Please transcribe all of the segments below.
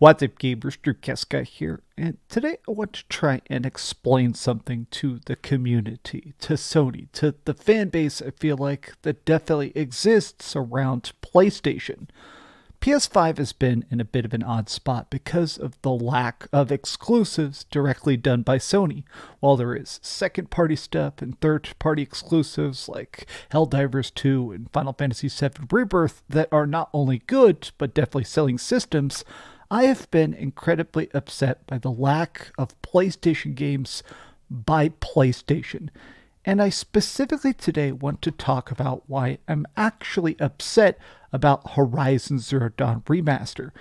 What's up, gamers? Drew Keska here, and today I want to try and explain something to the community, to Sony, to the fan base I feel like that definitely exists around PlayStation. PS5 has been in a bit of an odd spot because of the lack of exclusives directly done by Sony. While there is second party stuff and third party exclusives like Helldivers 2 and Final Fantasy VII Rebirth that are not only good but definitely selling systems, I have been incredibly upset by the lack of PlayStation games by PlayStation. And I specifically today want to talk about why I'm actually upset about Horizon Zero Dawn Remaster.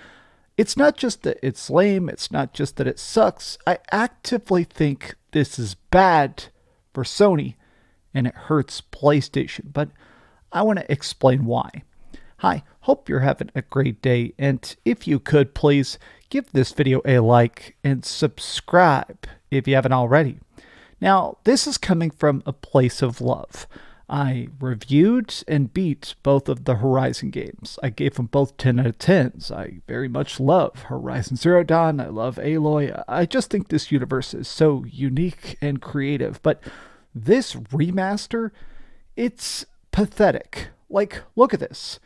It's not just that it's lame, it's not just that it sucks. I actively think this is bad for Sony and it hurts PlayStation, but I want to explain why. Hi, hope you're having a great day, and if you could please give this video a like and subscribe if you haven't already. Now, this is coming from a place of love. I reviewed and beat both of the Horizon games. I gave them both 10 out of 10s. I very much love Horizon Zero Dawn. I love Aloy. I just think this universe is so unique and creative. But this remaster, it's pathetic. Like, look at this.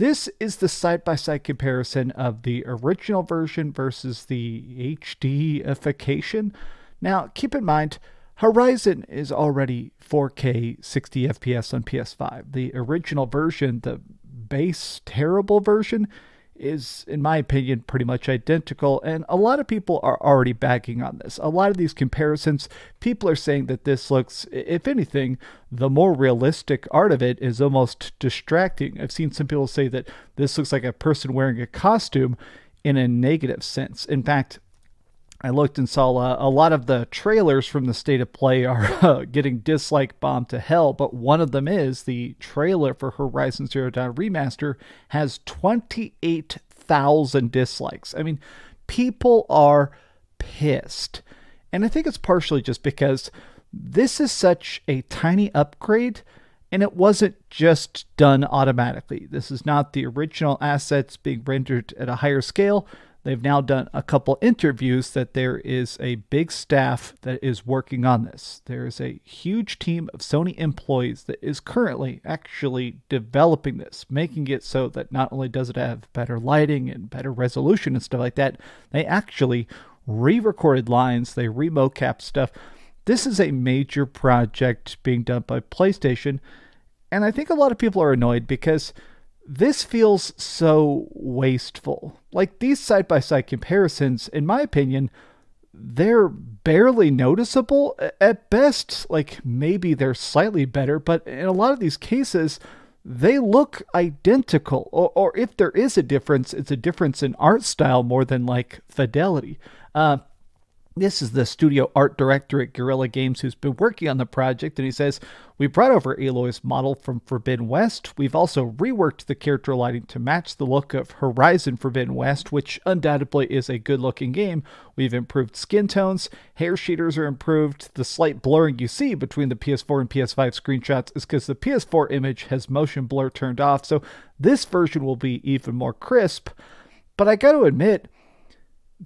This is the side by side comparison of the original version versus the HDification. Now, keep in mind, Horizon is already 4K 60 FPS on PS5. The original version, the base terrible version, is, in my opinion, pretty much identical. And a lot of people are already backing on this. A lot of these comparisons, people are saying that this looks, if anything, the more realistic art of it is almost distracting. I've seen some people say that this looks like a person wearing a costume in a negative sense. In fact, I looked and saw uh, a lot of the trailers from the state of play are uh, getting dislike bombed to hell, but one of them is the trailer for Horizon Zero Dawn Remaster has 28,000 dislikes. I mean, people are pissed. And I think it's partially just because this is such a tiny upgrade and it wasn't just done automatically. This is not the original assets being rendered at a higher scale. They've now done a couple interviews that there is a big staff that is working on this. There is a huge team of Sony employees that is currently actually developing this, making it so that not only does it have better lighting and better resolution and stuff like that, they actually re-recorded lines, they re-mocap stuff. This is a major project being done by PlayStation, and I think a lot of people are annoyed because this feels so wasteful. Like these side by side comparisons, in my opinion, they're barely noticeable. At best, like maybe they're slightly better, but in a lot of these cases, they look identical. Or, or if there is a difference, it's a difference in art style more than like fidelity. Uh, this is the studio art director at Guerrilla Games who's been working on the project, and he says, We brought over Aloy's model from Forbidden West. We've also reworked the character lighting to match the look of Horizon Forbidden West, which undoubtedly is a good looking game. We've improved skin tones, hair shaders are improved. The slight blurring you see between the PS4 and PS5 screenshots is because the PS4 image has motion blur turned off, so this version will be even more crisp. But I gotta admit,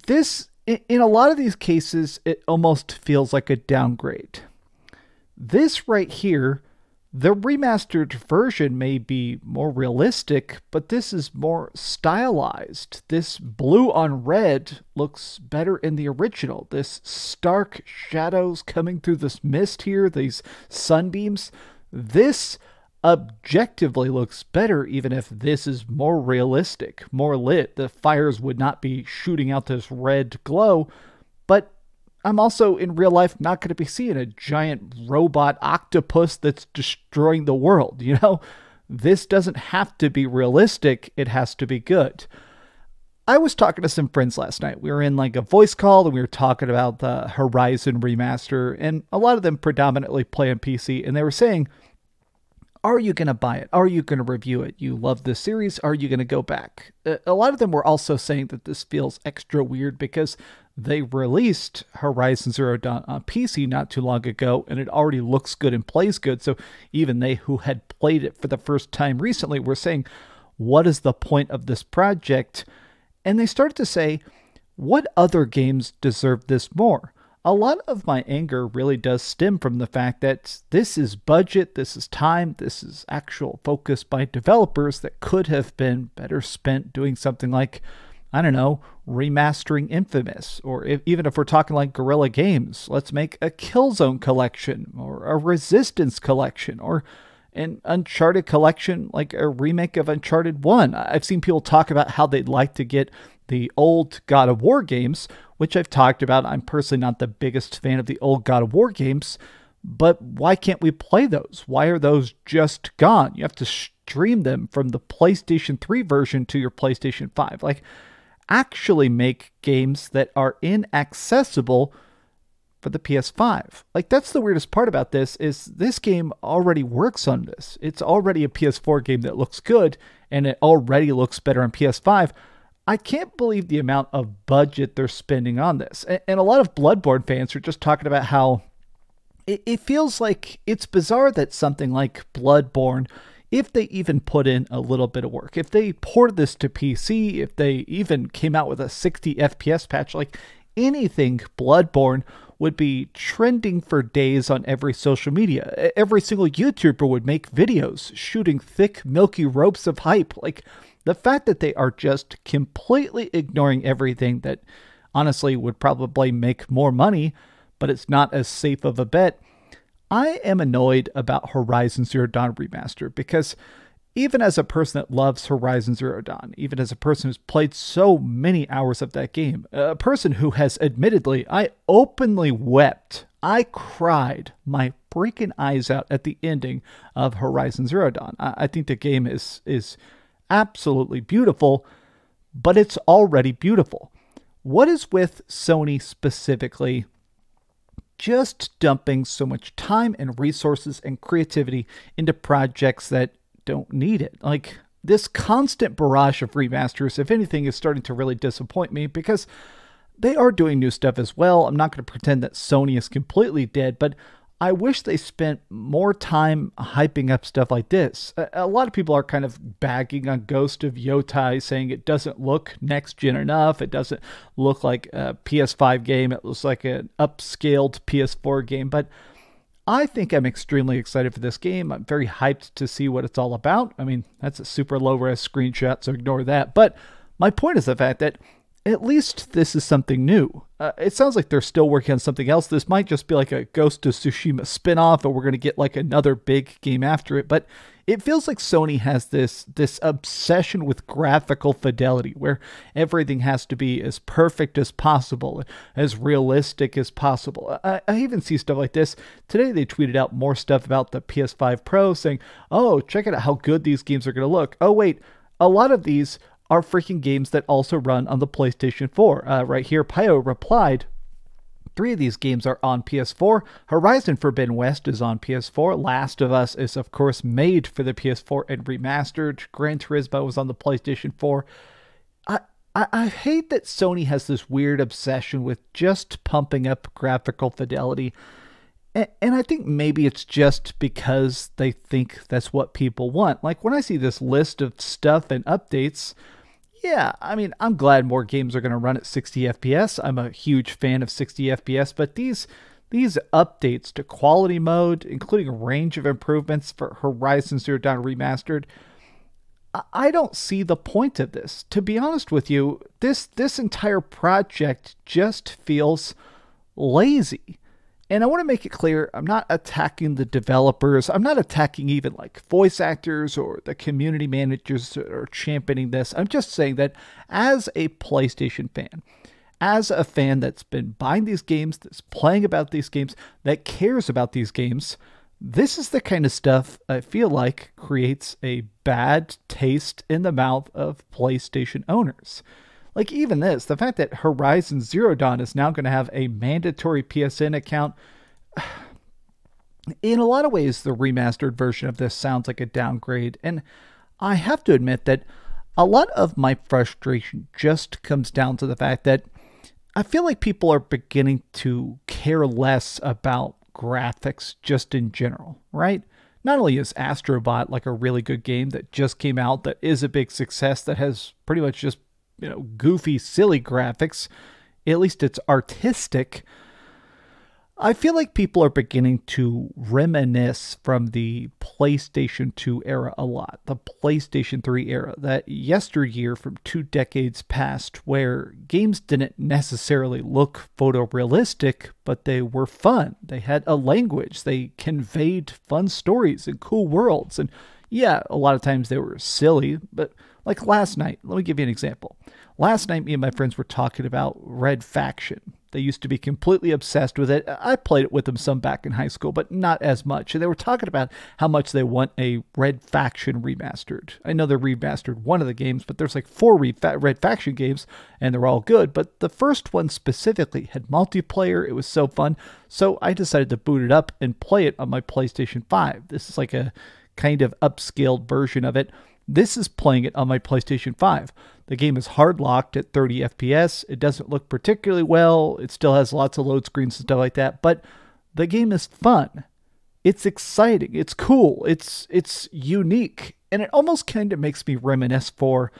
this in a lot of these cases, it almost feels like a downgrade. This right here, the remastered version may be more realistic, but this is more stylized. This blue on red looks better in the original. This stark shadows coming through this mist here, these sunbeams. This objectively looks better even if this is more realistic, more lit. The fires would not be shooting out this red glow, but I'm also in real life not going to be seeing a giant robot octopus that's destroying the world, you know? This doesn't have to be realistic, it has to be good. I was talking to some friends last night. We were in like a voice call and we were talking about the Horizon remaster, and a lot of them predominantly play on PC, and they were saying, are you going to buy it? Are you going to review it? You love this series. Are you going to go back? A lot of them were also saying that this feels extra weird because they released Horizon Zero Dawn on PC not too long ago and it already looks good and plays good. So even they who had played it for the first time recently were saying, What is the point of this project? And they started to say, what other games deserve this more? A lot of my anger really does stem from the fact that this is budget, this is time, this is actual focus by developers that could have been better spent doing something like, I don't know, remastering Infamous, or if, even if we're talking like Guerrilla Games, let's make a Killzone collection, or a Resistance collection, or an Uncharted collection, like a remake of Uncharted 1. I've seen people talk about how they'd like to get the old God of War games, which I've talked about. I'm personally not the biggest fan of the old God of War games, but why can't we play those? Why are those just gone? You have to stream them from the PlayStation 3 version to your PlayStation 5. Like, actually make games that are inaccessible for the PS5. Like that's the weirdest part about this is this game already works on this. It's already a PS4 game that looks good and it already looks better on PS5. I can't believe the amount of budget they're spending on this. And, a lot of Bloodborne fans are just talking about how it, feels like it's bizarre that something like Bloodborne, if they even put in a little bit of work, if they ported this to PC, if they even came out with a 60 FPS patch, like anything Bloodborne would be trending for days on every social media. Every single YouTuber would make videos shooting thick, milky ropes of hype. Like, the fact that they are just completely ignoring everything that honestly would probably make more money, but it's not as safe of a bet. I am annoyed about Horizon Zero Dawn Remaster because even as a person that loves Horizon Zero Dawn, even as a person who's played so many hours of that game, a person who has admittedly, I openly wept, I cried my freaking eyes out at the ending of Horizon Zero Dawn. I, I think the game is is absolutely beautiful, but it's already beautiful. What is with Sony specifically just dumping so much time and resources and creativity into projects that don't need it? Like this constant barrage of remasters, if anything, is starting to really disappoint me because they are doing new stuff as well. I'm not going to pretend that Sony is completely dead, but I wish they spent more time hyping up stuff like this. A, a, lot of people are kind of bagging on Ghost of Yotei, saying it doesn't look next gen enough. It doesn't look like a PS5 game. It looks like an upscaled PS4 game. But I think I'm extremely excited for this game. I'm very hyped to see what it's all about. I mean, that's a super low res screenshot, so ignore that. But my point is the fact that at least this is something new. Uh, it sounds like they're still working on something else. This might just be like a Ghost of Tsushima spinoff, or we're going to get like another big game after it. But it feels like Sony has this this obsession with graphical fidelity, where everything has to be as perfect as possible, as realistic as possible. I, I even see stuff like this today. They tweeted out more stuff about the PS5 Pro, saying, "Oh, check it out how good these games are going to look." Oh, wait, a lot of these are freaking games that also run on the PlayStation 4. Uh, right here, Pio replied, Three of these games are on PS4. Horizon Forbidden West is on PS4. Last of Us is, of course, made for the PS4 and remastered. Gran Turismo was on the PlayStation 4. I, I, I hate that Sony has this weird obsession with just pumping up graphical fidelity. And I think maybe it's just because they think that's what people want. Like when I see this list of stuff and updates, yeah, I mean, I'm glad more games are going to run at 60 FPS. I'm a huge fan of 60 FPS, but these these updates to quality mode, including a range of improvements for Horizon Zero Dawn Remastered, I don't see the point of this. To be honest with you, this this entire project just feels lazy. And I want to make it clear I'm not attacking the developers. I'm not attacking even like voice actors or the community managers that are championing this. I'm just saying that as a PlayStation fan, as a fan that's been buying these games, that's playing about these games, that cares about these games, this is the kind of stuff I feel like creates a bad taste in the mouth of PlayStation owners. Like even this, the fact that Horizon Zero Dawn is now going to have a mandatory PSN account. In a lot of ways, the remastered version of this sounds like a downgrade, and I have to admit that a lot of my frustration just comes down to the fact that I feel like people are beginning to care less about graphics just in general, right? Not only is Astrobot like a really good game that just came out that is a big success that has pretty much just you know, goofy, silly graphics. At least it's artistic. I feel like people are beginning to reminisce from the PlayStation 2 era a lot, the PlayStation 3 era, that yesteryear from two decades past, where games didn't necessarily look photorealistic, but they were fun. They had a language, they conveyed fun stories and cool worlds. And yeah, a lot of times they were silly, but like last night, let me give you an example. Last night, me and my friends were talking about Red Faction. They used to be completely obsessed with it. I played it with them some back in high school, but not as much. And they were talking about how much they want a Red Faction remastered. I know they remastered one of the games, but there's like four Red Faction games, and they're all good. But the first one specifically had multiplayer. It was so fun. So I decided to boot it up and play it on my PlayStation 5. This is like a kind of upscaled version of it. This is playing it on my PlayStation 5. The game is hard locked at 30 FPS. It doesn't look particularly well. It still has lots of load screens and stuff like that, but the game is fun. It's exciting. It's cool. It's it's unique. And it almost kind of makes me reminisce for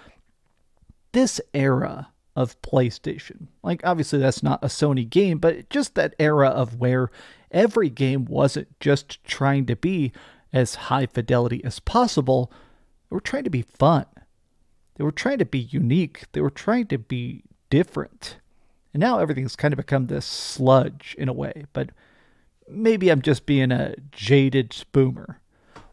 this era of PlayStation. Like obviously that's not a Sony game, but just that era of where every game wasn't just trying to be as high fidelity as possible. They were trying to be fun. They were trying to be unique. They were trying to be different. And now everything's kind of become this sludge in a way. But maybe I'm just being a jaded boomer.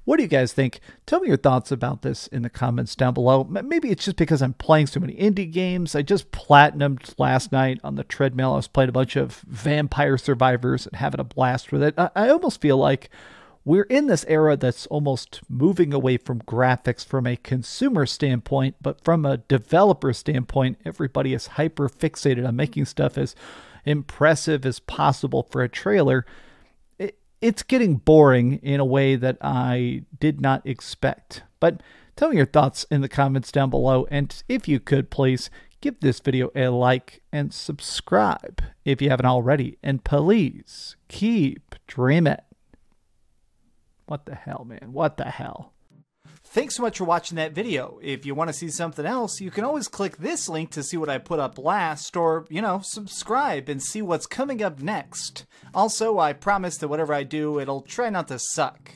What do you guys think? Tell me your thoughts about this in the comments down below. Maybe it's just because I'm playing so many indie games. I just platinumed last night on the treadmill. I was playing a bunch of Vampire Survivors and having a blast with it. I, almost feel like we're in this era that's almost moving away from graphics from a consumer standpoint, but from a developer standpoint, everybody is hyper fixated on making stuff as impressive as possible for a trailer. it's getting boring in a way that I did not expect. But tell me your thoughts in the comments down below, and if you could, please give this video a like and subscribe if you haven't already. And please keep dreaming. What the hell, man? What the hell? Thanks so much for watching that video. If you want to see something else, you can always click this link to see what I put up last, or, you know, subscribe and see what's coming up next. Also, I promise that whatever I do, it'll try not to suck.